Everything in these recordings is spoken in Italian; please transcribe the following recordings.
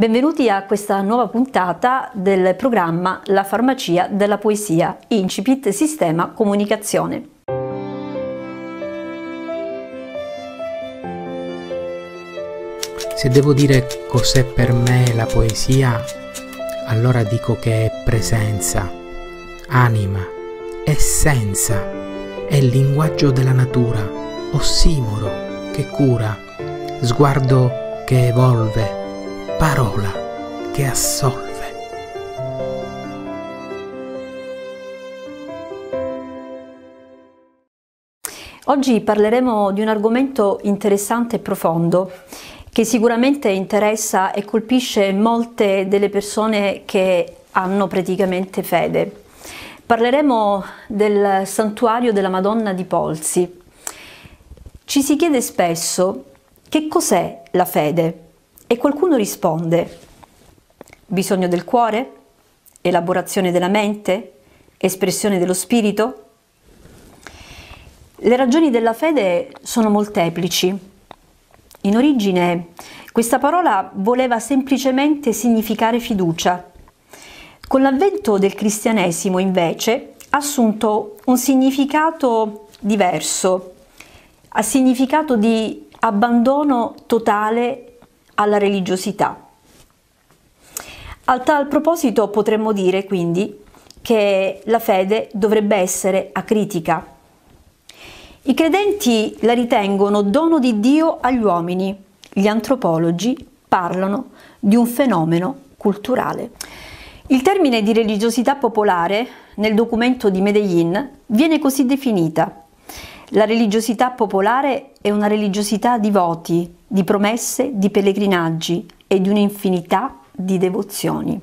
Benvenuti a questa nuova puntata del programma La farmacia della poesia, Incipit Sistema Comunicazione. Se devo dire cos'è per me la poesia, allora dico che è presenza, anima, essenza, è il linguaggio della natura, ossimoro che cura, sguardo che evolve, parola che assolve. Oggi parleremo di un argomento interessante e profondo che sicuramente interessa e colpisce molte delle persone che hanno praticamente fede. Parleremo del santuario della Madonna di Polsi. Ci si chiede spesso che cos'è la fede? E qualcuno risponde, bisogno del cuore? Elaborazione della mente? Espressione dello spirito? Le ragioni della fede sono molteplici. In origine questa parola voleva semplicemente significare fiducia. Con l'avvento del cristianesimo invece ha assunto un significato diverso, ha significato di abbandono totale alla religiosità. A tal proposito potremmo dire quindi che la fede dovrebbe essere acritica. I credenti la ritengono dono di Dio agli uomini, gli antropologi parlano di un fenomeno culturale. Il termine di religiosità popolare nel documento di Medellin viene così definita la religiosità popolare è una religiosità di voti, di promesse, di pellegrinaggi e di un'infinità di devozioni.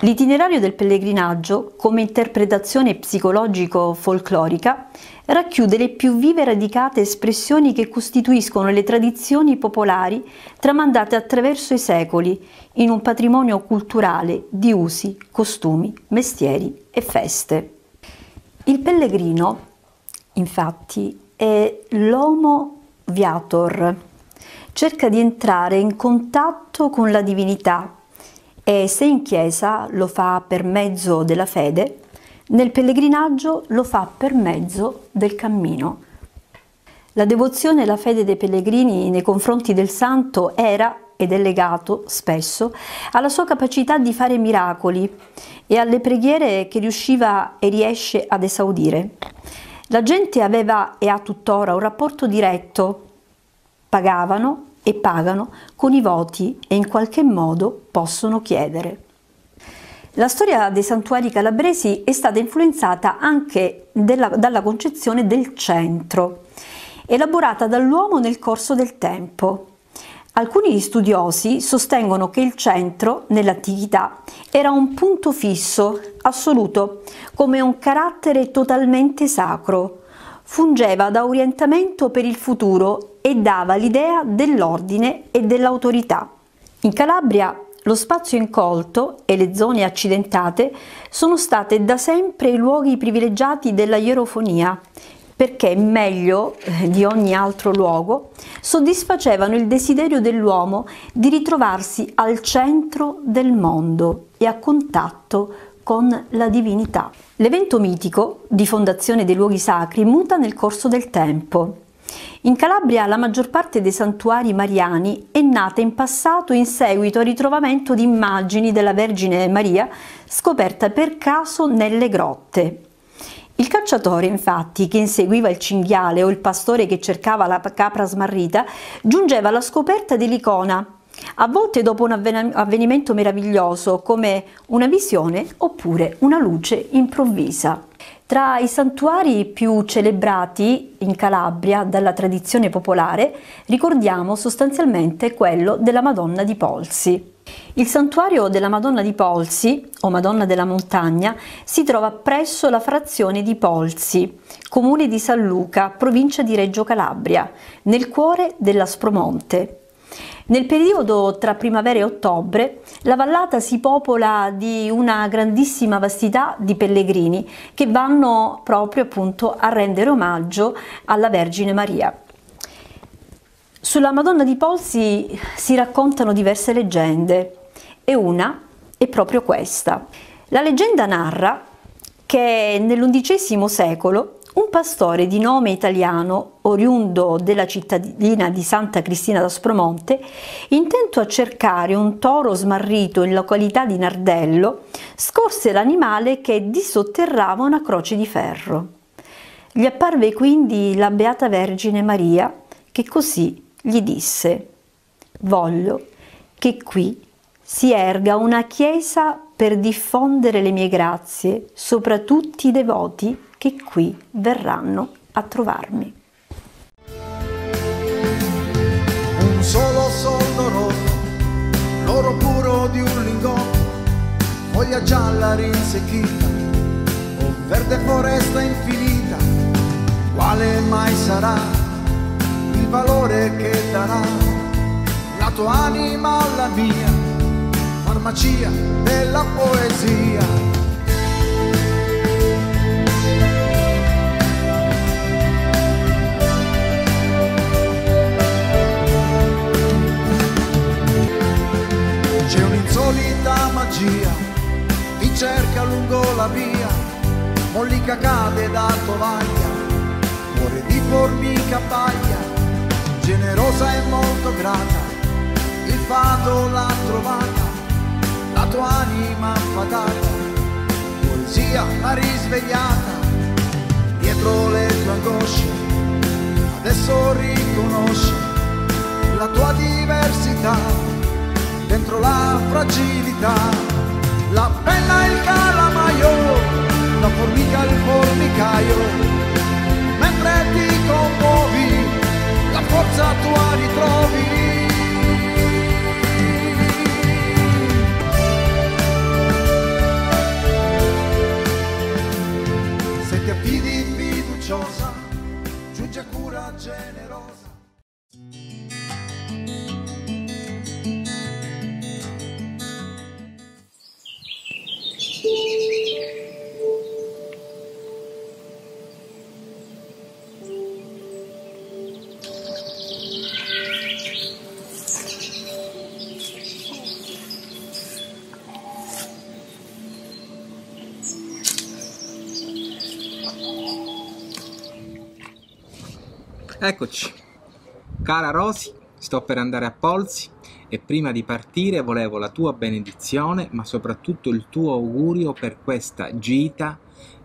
L'itinerario del pellegrinaggio, come interpretazione psicologico-folclorica, racchiude le più vive e radicate espressioni che costituiscono le tradizioni popolari tramandate attraverso i secoli in un patrimonio culturale di usi, costumi, mestieri e feste. Il pellegrino infatti, è l'Homo Viator. Cerca di entrare in contatto con la divinità e se in chiesa lo fa per mezzo della fede, nel pellegrinaggio lo fa per mezzo del cammino. La devozione e la fede dei pellegrini nei confronti del santo era ed è legato spesso alla sua capacità di fare miracoli e alle preghiere che riusciva e riesce ad esaudire. La gente aveva e ha tuttora un rapporto diretto, pagavano e pagano con i voti e in qualche modo possono chiedere. La storia dei santuari calabresi è stata influenzata anche della, dalla concezione del centro, elaborata dall'uomo nel corso del tempo. Alcuni studiosi sostengono che il centro, nell'antichità, era un punto fisso, assoluto, come un carattere totalmente sacro. Fungeva da orientamento per il futuro e dava l'idea dell'ordine e dell'autorità. In Calabria lo spazio incolto e le zone accidentate sono state da sempre i luoghi privilegiati della ierofonia perché meglio eh, di ogni altro luogo soddisfacevano il desiderio dell'uomo di ritrovarsi al centro del mondo e a contatto con la divinità. L'evento mitico di fondazione dei luoghi sacri muta nel corso del tempo. In Calabria la maggior parte dei santuari mariani è nata in passato in seguito al ritrovamento di immagini della Vergine Maria scoperta per caso nelle grotte. Il cacciatore, infatti, che inseguiva il cinghiale o il pastore che cercava la capra smarrita, giungeva alla scoperta dell'icona, a volte dopo un avvenimento meraviglioso come una visione oppure una luce improvvisa. Tra i santuari più celebrati in Calabria dalla tradizione popolare ricordiamo sostanzialmente quello della Madonna di Polsi. Il santuario della Madonna di Polsi, o Madonna della Montagna, si trova presso la frazione di Polsi, comune di San Luca, provincia di Reggio Calabria, nel cuore dell'Aspromonte. Nel periodo tra primavera e ottobre la vallata si popola di una grandissima vastità di pellegrini che vanno proprio appunto a rendere omaggio alla Vergine Maria. Sulla Madonna di Polsi si raccontano diverse leggende e una è proprio questa. La leggenda narra che nell'undicesimo secolo un pastore di nome italiano, oriundo della cittadina di Santa Cristina d'Aspromonte, intento a cercare un toro smarrito in località di Nardello, scorse l'animale che dissotterrava una croce di ferro. Gli apparve quindi la Beata Vergine Maria, che così gli disse, voglio che qui si erga una chiesa per diffondere le mie grazie sopra tutti i devoti che qui verranno a trovarmi. Un solo soldo rotto, l'oro puro di un lingotto, foglia gialla rinsecchita, o verde foresta infinita, il valore che darà la tua anima alla mia, farmacia della poesia. un'insolita magia ti cerca lungo la via, mollica cade da tovaglia, muore di formica paglia, generosa e molto grata, il fato l'ha trovata, la tua anima fatata, poesia l'ha risvegliata, dietro le tue angosce, adesso riconosce la tua diversità dentro la fragilità, la penna e il calamaio, la formica e il formicaio, forza tua ritrovi. Se ti affidi fiduciosa, giunge cura generosa. Eccoci. Cara Rosy, sto per andare a Polsi e prima di partire volevo la tua benedizione, ma soprattutto il tuo augurio per questa gita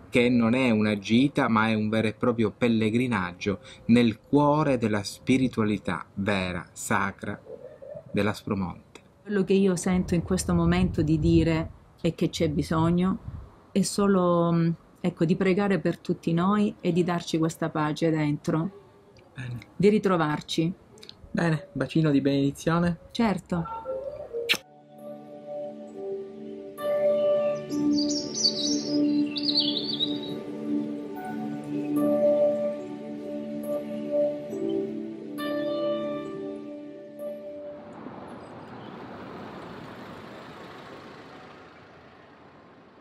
che non è una gita, ma è un vero e proprio pellegrinaggio nel cuore della spiritualità vera, sacra della Spromonte. Quello che io sento in questo momento di dire è che c'è bisogno è solo ecco, di pregare per tutti noi e di darci questa pace dentro Bene. di ritrovarci. Bene, bacino di benedizione. Certo.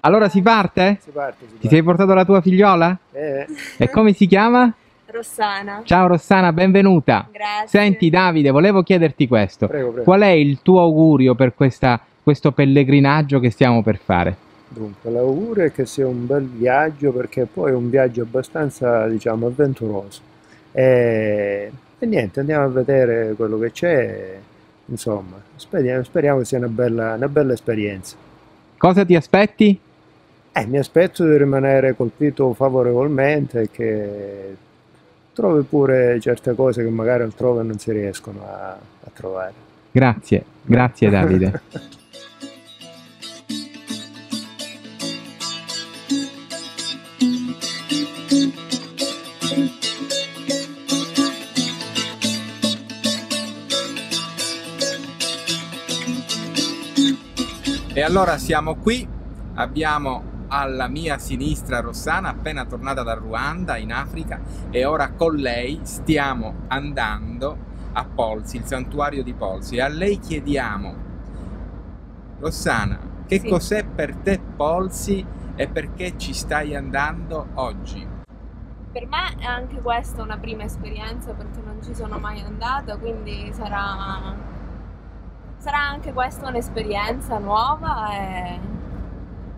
Allora si parte? Si parte, si Ti parte. sei portato la tua figliola? Eh, E come si chiama? Rossana. Ciao Rossana, benvenuta. Grazie. Senti Davide, volevo chiederti questo. prego, prego. Qual è il tuo augurio per questa- questo pellegrinaggio che stiamo per fare? Dunque, l'augurio è che sia un bel viaggio perché poi è un viaggio abbastanza, diciamo, avventuroso. E, e niente, andiamo a vedere quello che c'è. Insomma, speriamo, speriamo che sia una bella, una bella esperienza. Cosa ti aspetti? Eh, mi aspetto di rimanere colpito favorevolmente e che trovi pure certe cose che magari altrove non si riescono a, a trovare. Grazie, grazie Davide. E allora siamo qui, abbiamo alla mia sinistra Rossana, appena tornata da Ruanda in Africa, e ora con lei stiamo andando a Polsi, il santuario di Polsi. E a lei chiediamo, Rossana, che Sì. cos'è per te Polsi e perché ci stai andando oggi? Per me è anche questa una prima esperienza perché non ci sono mai andata, quindi sarà sarà anche questa un'esperienza nuova e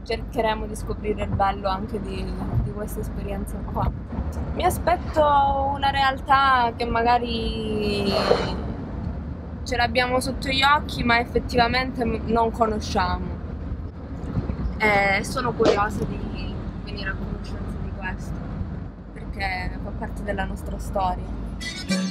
cercheremo di scoprire il bello anche di, di questa esperienza qua. Mi aspetto una realtà che magari ce l'abbiamo sotto gli occhi ma effettivamente non conosciamo. E sono curiosa di venire a conoscenza di questo perché fa parte della nostra storia.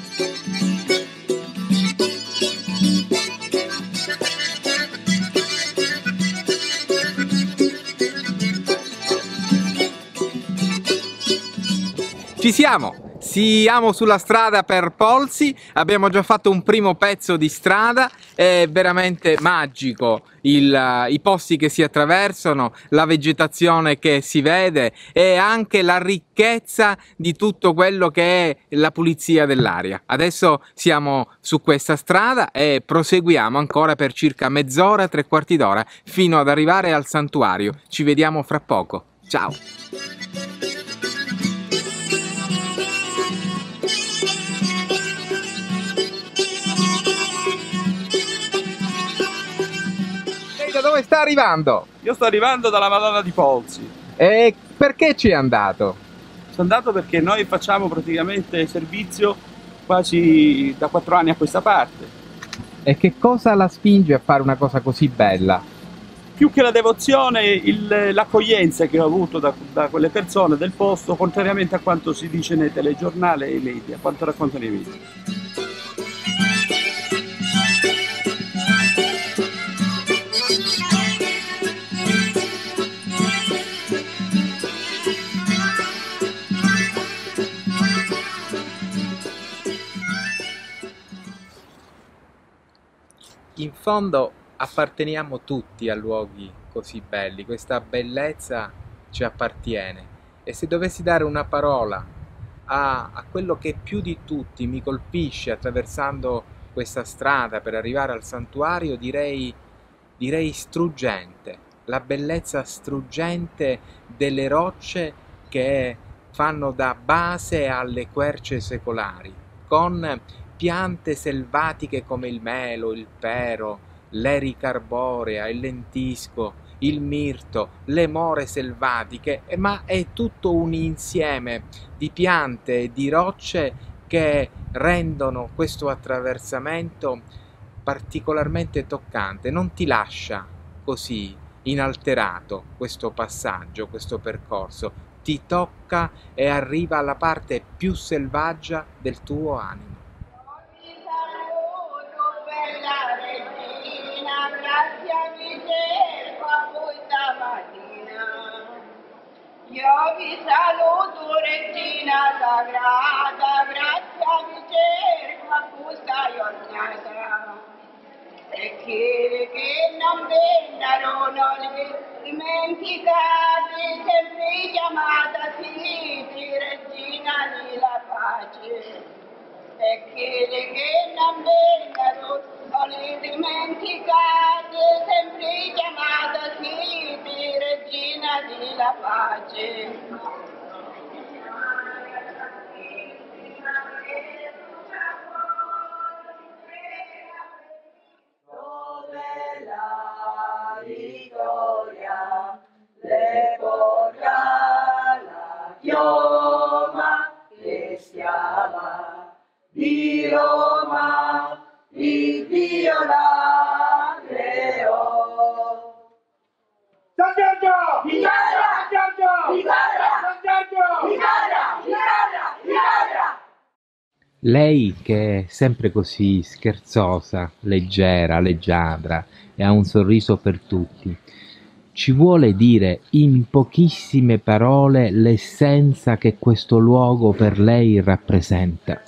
Ci siamo! Siamo sulla strada per Polsi, abbiamo già fatto un primo pezzo di strada, è veramente magico il, i posti che si attraversano, la vegetazione che si vede e anche la ricchezza di tutto quello che è la pulizia dell'aria. Adesso siamo su questa strada e proseguiamo ancora per circa mezz'ora, tre quarti d'ora fino ad arrivare al santuario. Ci vediamo fra poco. Ciao! Da dove sta arrivando? Io sto arrivando dalla Madonna di Polsi. E perché ci è andato? Sono andato perché noi facciamo praticamente servizio quasi da quattro anni a questa parte. E che cosa la spinge a fare una cosa così bella? Più che la devozione, l'accoglienza che ho avuto da, da quelle persone del posto, contrariamente a quanto si dice nei telegiornali e nei media, a quanto raccontano i media. Fondo apparteniamo tutti a luoghi così belli, questa bellezza ci appartiene. E se dovessi dare una parola a, a quello che più di tutti mi colpisce attraversando questa strada per arrivare al santuario, direi, direi struggente, la bellezza struggente delle rocce che fanno da base alle querce secolari, con piante selvatiche come il melo, il pero, l'erica arborea, il lentisco, il mirto, le more selvatiche, eh, ma è tutto un insieme di piante e di rocce che rendono questo attraversamento particolarmente toccante, non ti lascia così inalterato questo passaggio, questo percorso, ti tocca e arriva alla parte più selvaggia del tuo animo. Io vi saluto, regina sagrata, grazie mi cerco a questa giornata. E che, che non vennero dimenticati, sempre chiamata Siti, regina della pace e quelli che non vennero Lei che è sempre così scherzosa, leggera, leggiadra e ha un sorriso per tutti, ci vuole dire in pochissime parole l'essenza che questo luogo per lei rappresenta.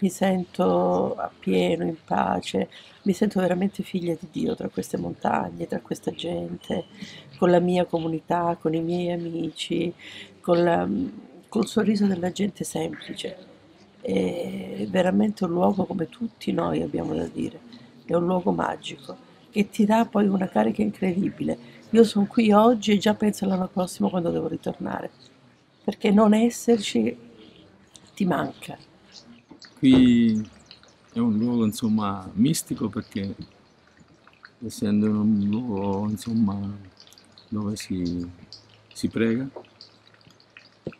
mi sento appieno, in pace, mi sento veramente figlia di Dio tra queste montagne, tra questa gente, con la mia comunità, con i miei amici, con la- col sorriso della gente semplice. È veramente un luogo come tutti noi abbiamo da dire, è un luogo magico che ti dà poi una carica incredibile. Io sono qui oggi e già penso all'anno prossimo quando devo ritornare, perché non esserci ti manca. Qui è un luogo insomma mistico perché essendo un luogo insomma dove si, si prega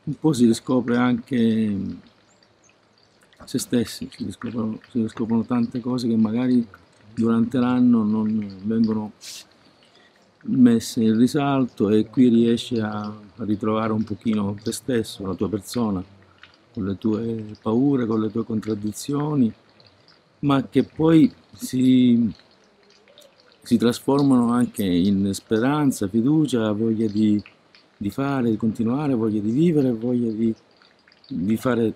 un po' si riscopre anche se stessi, si riscoprono, si riscoprono tante cose che magari durante l'anno non vengono messe in risalto e qui riesci a, ritrovare un pochino te stesso, la tua persona, con le tue paure, con le tue contraddizioni, ma che poi si, si trasformano anche in speranza, fiducia, voglia di, di fare, di continuare, voglia di vivere, voglia di, di fare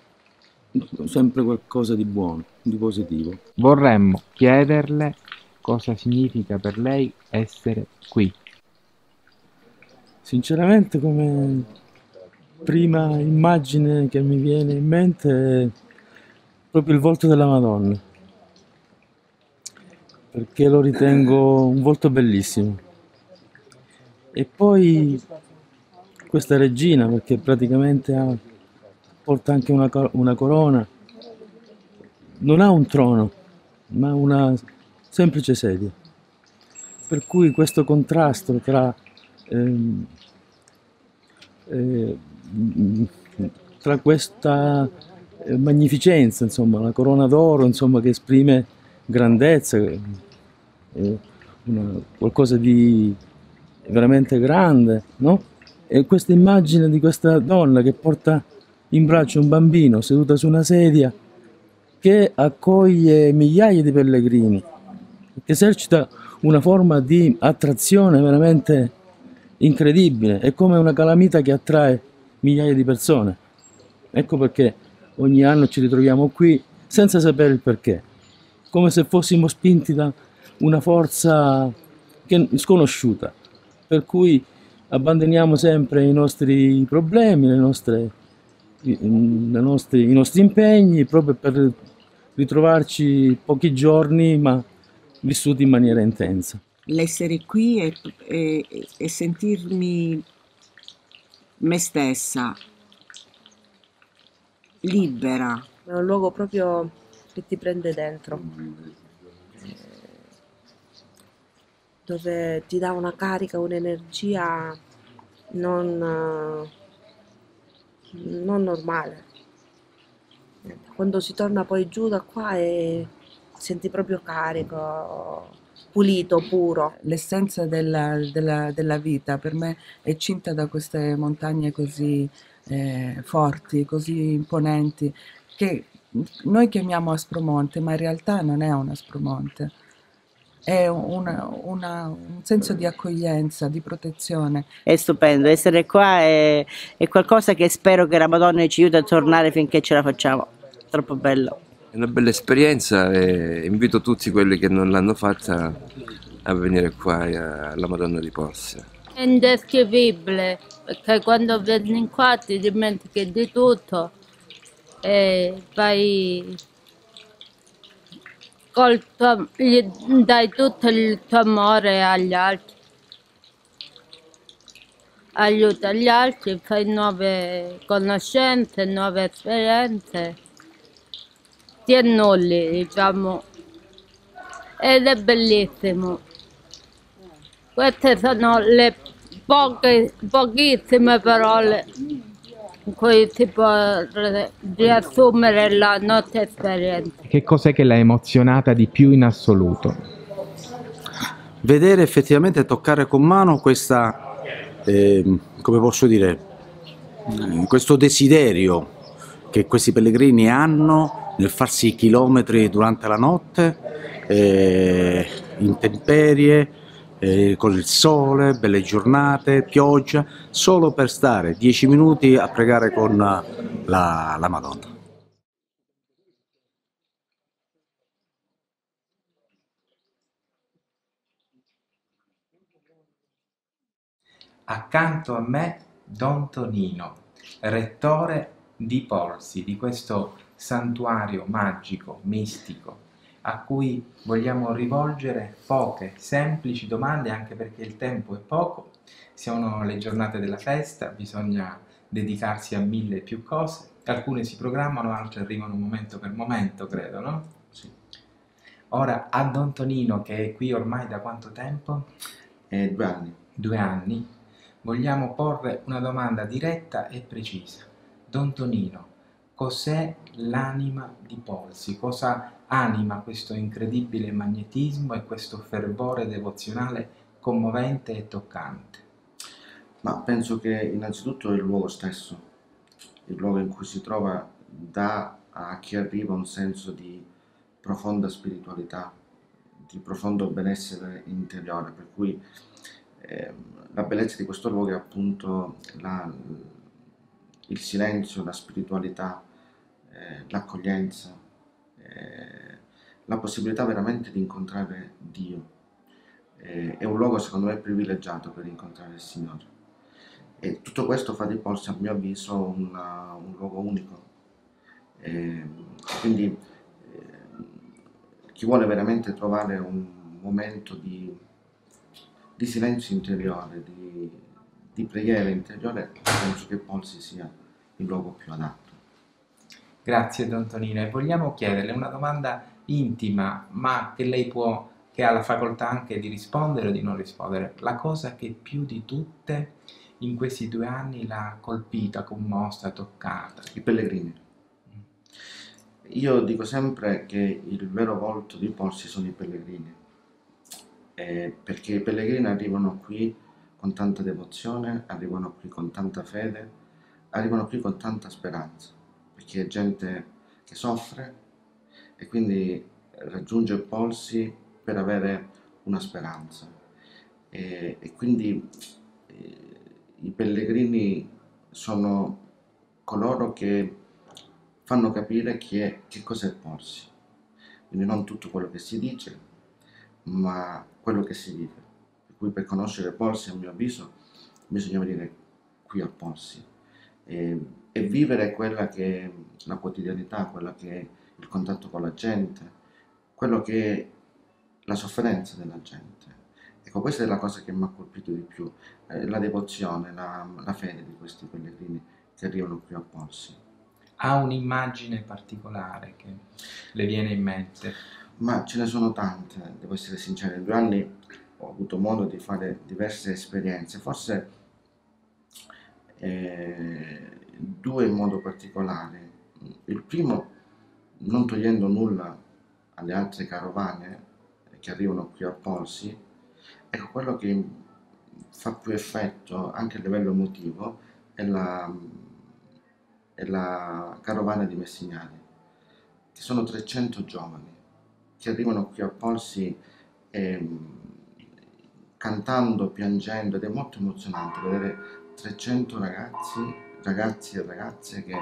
sempre qualcosa di buono, di positivo. Vorremmo chiederle cosa significa per lei essere qui. Sinceramente come prima immagine che mi viene in mente è proprio il volto della Madonna, perché lo ritengo un volto bellissimo. E poi questa regina, perché praticamente ha, porta anche una, una corona, non ha un trono, ma una semplice sedia. Per cui questo contrasto tra, ehm, eh, tra questa eh, magnificenza, insomma, la corona d'oro, che esprime grandezza, eh, una, qualcosa di veramente grande, no? E questa immagine di questa donna che porta in braccio un bambino seduta su una sedia che accoglie migliaia di pellegrini, che esercita una forma di attrazione veramente incredibile, è come una calamita che attrae migliaia di persone. Ecco perché ogni anno ci ritroviamo qui senza sapere il perché, come se fossimo spinti da una forza che, sconosciuta, per cui abbandoniamo sempre i nostri problemi, le nostre, nostri, i nostri impegni, proprio per ritrovarci pochi giorni, ma vissuti in maniera intensa. L'essere qui e, e, e sentirmi me stessa, libera. È un luogo proprio che ti prende dentro, dove ti dà una carica, un'energia non, non normale. Quando si torna poi giù da qua e senti proprio carico, pulito, puro. L'essenza della, della, della vita per me è cinta da queste montagne così eh, forti, così imponenti, che noi chiamiamo Aspromonte, ma in realtà non è un Aspromonte. È una, una, un senso di accoglienza, di protezione. È stupendo, essere qua è, è qualcosa che spero che la Madonna ci aiuti a tornare finché ce la facciamo. Troppo bello. È una bella esperienza e invito tutti quelli che non l'hanno fatta a venire qua alla Madonna di Porsia. È indescrivibile perché quando vieni qua ti dimentichi di tutto e vai gli dai tutto il tuo amore agli altri. Aiuta gli altri, fai nuove conoscenze, nuove esperienze ti annulli, diciamo. Ed è bellissimo. Queste sono le poche, pochissime parole in cui si può riassumere la nostra esperienza. Che cos'è che l'ha emozionata di più in assoluto? Vedere effettivamente toccare con mano questa, eh, come posso dire, questo desiderio che questi pellegrini hanno nel farsi i chilometri durante la notte, eh, intemperie, eh, con il sole, belle giornate, pioggia, solo per stare dieci minuti a pregare con la, la Madonna. Accanto a me Don Tonino, rettore di Porsi, di questo santuario magico, mistico, a cui vogliamo rivolgere poche, semplici domande, anche perché il tempo è poco, sono le giornate della festa, bisogna dedicarsi a mille più cose, alcune si programmano, altre arrivano momento per momento, credo, no? Sì. Ora a Don Tonino, che è qui ormai da quanto tempo? Eh, due anni. Due anni. Vogliamo porre una domanda diretta e precisa. Don Tonino, cos'è l'anima di Polsi? Cosa anima questo incredibile magnetismo e questo fervore devozionale commovente e toccante? Ma penso che innanzitutto il luogo stesso, il luogo in cui si trova, dà a chi arriva un senso di profonda spiritualità, di profondo benessere interiore, per cui eh, la bellezza di questo luogo è appunto la, il silenzio, la spiritualità, eh, l'accoglienza, eh, la possibilità veramente di incontrare Dio. Eh, è un luogo secondo me privilegiato per incontrare il Signore. E tutto questo fa di Polsi, a mio avviso, una, un luogo unico. Eh, quindi eh, chi vuole veramente trovare un momento di, di silenzio interiore, di, di, preghiera interiore, penso che Polsi sia il luogo più adatto. Grazie Don Tonino e vogliamo chiederle una domanda intima, ma che lei può, che ha la facoltà anche di rispondere o di non rispondere. La cosa che più di tutte in questi due anni l'ha colpita, commossa, toccata? I pellegrini. Io dico sempre che il vero volto di Polsi sono i pellegrini, eh, perché i pellegrini arrivano qui con tanta devozione, arrivano qui con tanta fede, arrivano qui con tanta speranza, perché è gente che soffre e quindi raggiunge Polsi per avere una speranza. E, e quindi eh, i pellegrini sono coloro che fanno capire chi è, che cos'è porsi. Quindi non tutto quello che si dice, ma quello che si vive. Per cui per conoscere porsi, a mio avviso, bisogna venire qui a porsi e, e vivere quella che è la quotidianità, quella che è il contatto con la gente, quello che è la sofferenza della gente. Ecco, questa è la cosa che mi ha colpito di più, eh, la devozione, la, la fede di questi pellegrini che arrivano qui a porsi ha un'immagine particolare che le viene in mente? Ma ce ne sono tante, devo essere sincero. In due anni ho avuto modo di fare diverse esperienze, forse eh, due in modo particolare. Il primo, non togliendo nulla alle altre carovane che arrivano qui a Polsi, ecco quello che fa più effetto anche a livello emotivo è la e la carovana di Messignani, che sono 300 giovani che arrivano qui a Polsi eh, cantando, piangendo ed è molto emozionante vedere 300 ragazzi, ragazzi e ragazze che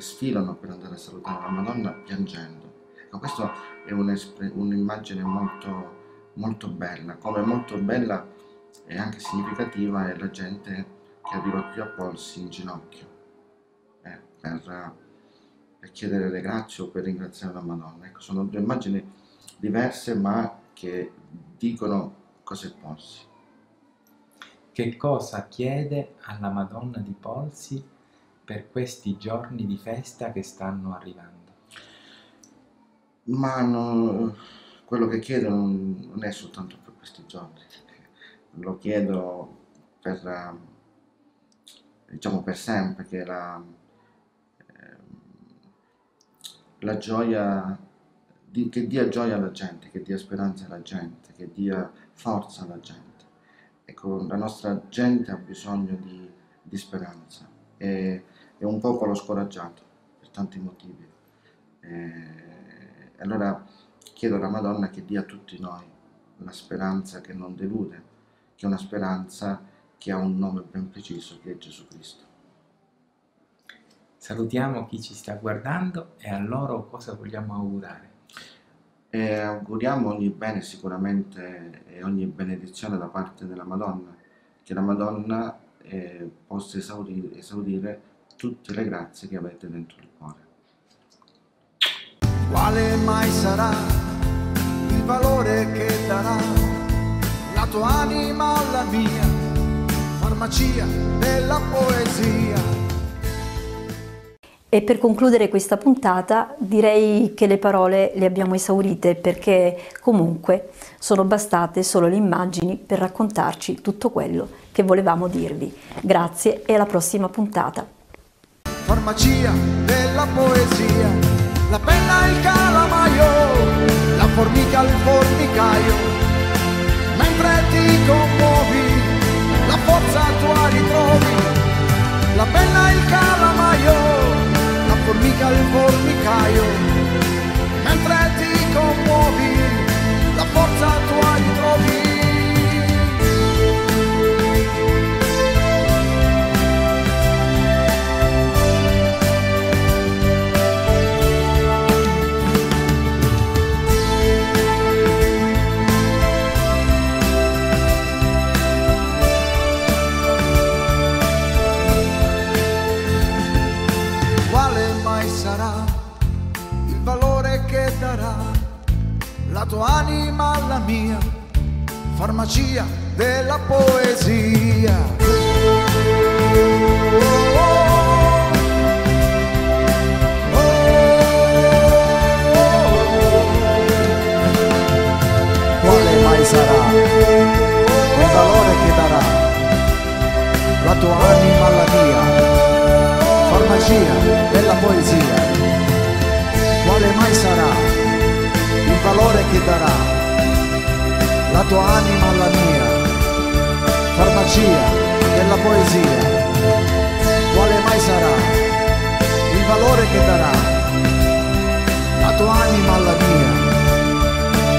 sfilano per andare a salutare la Madonna piangendo. Ecco, questa è un'immagine molto, molto bella, come molto bella e anche significativa è la gente che arriva qui a Polsi in ginocchio per, per chiedere le grazie o per ringraziare la Madonna. Ecco, sono due immagini diverse ma che dicono cose Polsi. Che cosa chiede alla Madonna di Polsi per questi giorni di festa che stanno arrivando? Ma no, quello che chiedo non, non, è soltanto per questi giorni, lo chiedo per, diciamo per sempre, che la, la gioia, che dia gioia alla gente, che dia speranza alla gente, che dia forza alla gente. Ecco, la nostra gente ha bisogno di, di speranza, è, è, un popolo scoraggiato per tanti motivi. E, allora chiedo alla Madonna che dia a tutti noi la speranza che non delude, che è una speranza che ha un nome ben preciso, che è Gesù Cristo. Salutiamo chi ci sta guardando e a loro cosa vogliamo augurare? E auguriamo ogni bene sicuramente e ogni benedizione da parte della Madonna, che la Madonna eh, possa esaudire, esaudire tutte le grazie che avete dentro il cuore. Quale mai sarà il valore che darà la tua anima o la mia, farmacia della poesia? E per concludere questa puntata direi che le parole le abbiamo esaurite perché comunque sono bastate solo le immagini per raccontarci tutto quello che volevamo dirvi. Grazie e alla prossima puntata. farmacia della poesia, la penna il calamaio, la formica al formicaio, formicaio, mentre ti commuovi, la tua anima alla mia, farmacia della poesia. Poesia. Quale mai sarà il valore che darà la tua anima alla mia?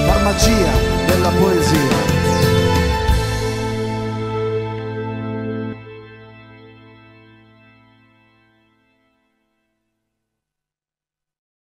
Farmacia della poesia.